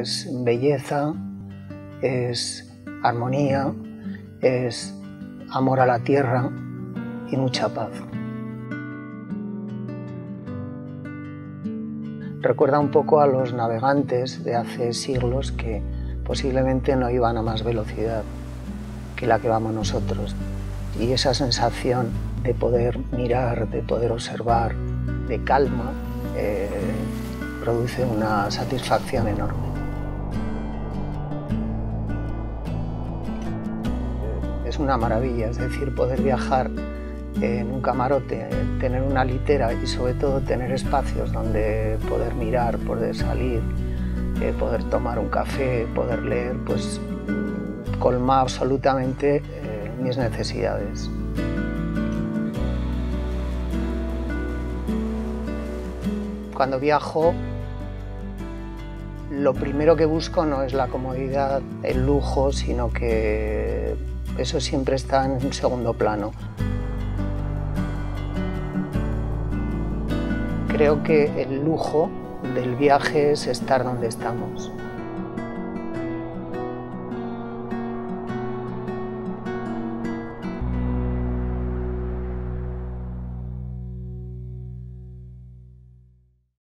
es belleza, es armonía, es amor a la tierra y mucha paz. Recuerda un poco a los navegantes de hace siglos que posiblemente no iban a más velocidad que la que vamos nosotros. Y esa sensación de poder mirar, de poder observar, de calma, eh, produce una satisfacción enorme. Es una maravilla, es decir, poder viajar en un camarote, tener una litera y sobre todo tener espacios donde poder mirar, poder salir, eh, poder tomar un café, poder leer, pues colma absolutamente eh, mis necesidades. Cuando viajo, lo primero que busco no es la comodidad, el lujo, sino que eso siempre está en un segundo plano. Creo que el lujo del viaje es estar donde estamos.